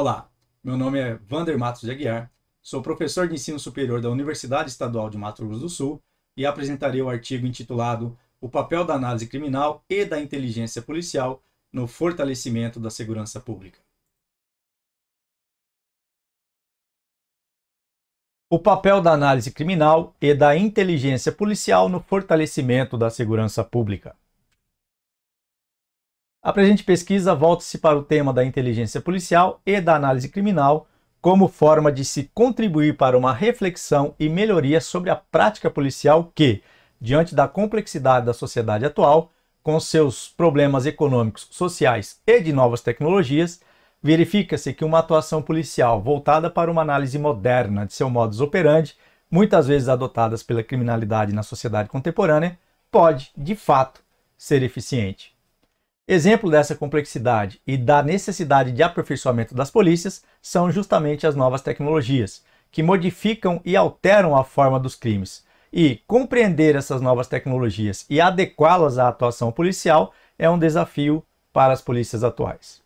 Olá, meu nome é Vander Matos de Aguiar, sou professor de ensino superior da Universidade Estadual de Mato Grosso do Sul e apresentarei o artigo intitulado O papel da análise criminal e da inteligência policial no fortalecimento da segurança pública. O papel da análise criminal e da inteligência policial no fortalecimento da segurança pública. A presente pesquisa volta-se para o tema da inteligência policial e da análise criminal como forma de se contribuir para uma reflexão e melhoria sobre a prática policial que, diante da complexidade da sociedade atual, com seus problemas econômicos, sociais e de novas tecnologias, verifica-se que uma atuação policial voltada para uma análise moderna de seu modus operandi, muitas vezes adotadas pela criminalidade na sociedade contemporânea, pode, de fato, ser eficiente. Exemplo dessa complexidade e da necessidade de aperfeiçoamento das polícias são justamente as novas tecnologias, que modificam e alteram a forma dos crimes. E compreender essas novas tecnologias e adequá-las à atuação policial é um desafio para as polícias atuais.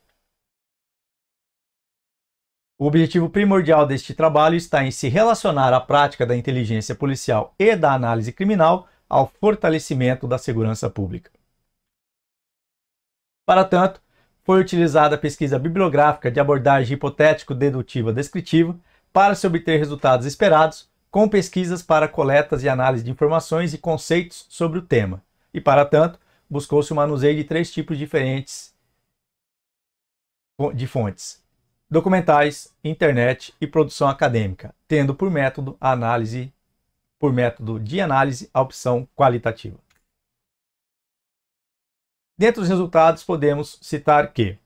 O objetivo primordial deste trabalho está em se relacionar a prática da inteligência policial e da análise criminal ao fortalecimento da segurança pública. Para tanto, foi utilizada a pesquisa bibliográfica de abordagem hipotético-dedutiva descritiva para se obter resultados esperados, com pesquisas para coletas e análise de informações e conceitos sobre o tema. E, para tanto, buscou-se o manuseio de três tipos diferentes de fontes: documentais, internet e produção acadêmica, tendo por método a análise por método de análise a opção qualitativa. Dentre os resultados, podemos citar que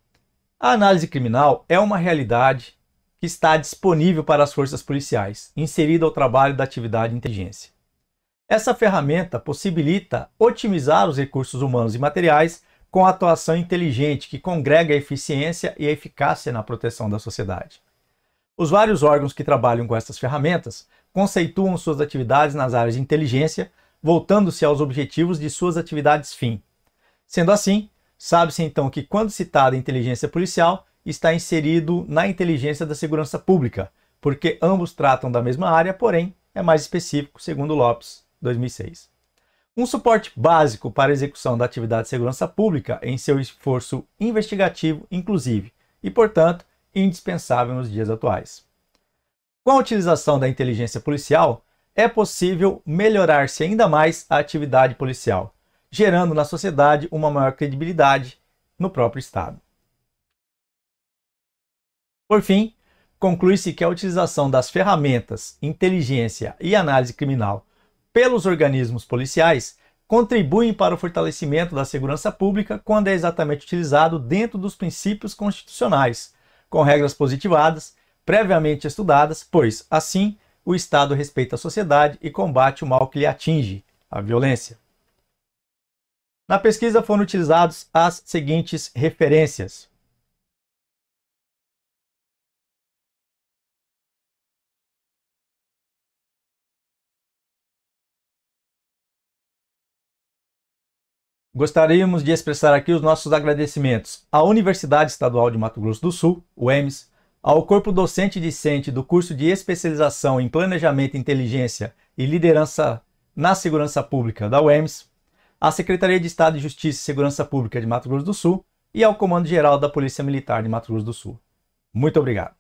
a análise criminal é uma realidade que está disponível para as forças policiais, inserida ao trabalho da atividade de inteligência. Essa ferramenta possibilita otimizar os recursos humanos e materiais com a atuação inteligente que congrega a eficiência e a eficácia na proteção da sociedade. Os vários órgãos que trabalham com essas ferramentas conceituam suas atividades nas áreas de inteligência, voltando-se aos objetivos de suas atividades fim, Sendo assim, sabe-se então que quando citada inteligência policial, está inserido na inteligência da segurança pública, porque ambos tratam da mesma área, porém é mais específico, segundo Lopes, 2006. Um suporte básico para a execução da atividade de segurança pública em seu esforço investigativo, inclusive, e, portanto, indispensável nos dias atuais. Com a utilização da inteligência policial, é possível melhorar-se ainda mais a atividade policial, gerando na sociedade uma maior credibilidade no próprio Estado. Por fim, conclui-se que a utilização das ferramentas inteligência e análise criminal pelos organismos policiais contribuem para o fortalecimento da segurança pública quando é exatamente utilizado dentro dos princípios constitucionais, com regras positivadas, previamente estudadas, pois, assim, o Estado respeita a sociedade e combate o mal que lhe atinge, a violência. Na pesquisa foram utilizadas as seguintes referências. Gostaríamos de expressar aqui os nossos agradecimentos à Universidade Estadual de Mato Grosso do Sul, o EMS, ao corpo docente e discente do curso de especialização em Planejamento, Inteligência e Liderança na Segurança Pública da UEMS, à Secretaria de Estado de Justiça e Segurança Pública de Mato Grosso do Sul e ao Comando Geral da Polícia Militar de Mato Grosso do Sul. Muito obrigado.